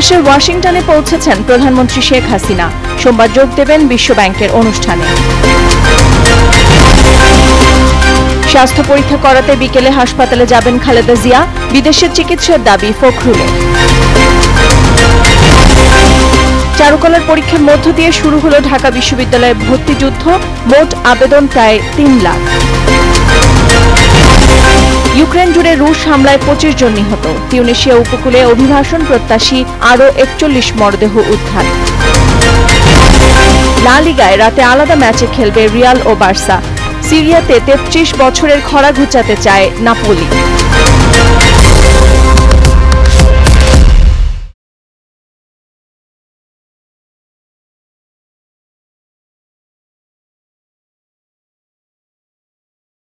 যুক্তরাষ্ট্রের ওয়াশিংটনে পৌঁছেছেন প্রধানমন্ত্রী শেখ হাসিনা। সোমবার যোগ দেবেন বিশ্বব্যাংকের অনুষ্ঠানে। স্বাস্থ্য পরীক্ষা করাতে বিকেলে হাসপাতালে যাবেন খালেদা জিয়া বিদেশের চিকিৎসার দাবি ফখরুলের চারুকলার পরীক্ষার মধ্য দিয়ে শুরু হলো ঢাকা বিশ্ববিদ্যালয়ে ভর্তিযুদ্ধ মোট আবেদন প্রায় তিন লাখ। ইউক্রেন জুড়ে রুশ হামলায় পঁচিশ জন নিহত। তিউনেশিয়া উপকূলে অভিবাসন প্রত্যাশী আরও একচল্লিশ মরদেহ উদ্ধার। লা লিগায় রাতে আলাদা ম্যাচে খেলবে রিয়াল ও বার্সা। সিরিয়াতে তেত্রিশ বছরের খরা ঘুচাতে চায় নাপোলি।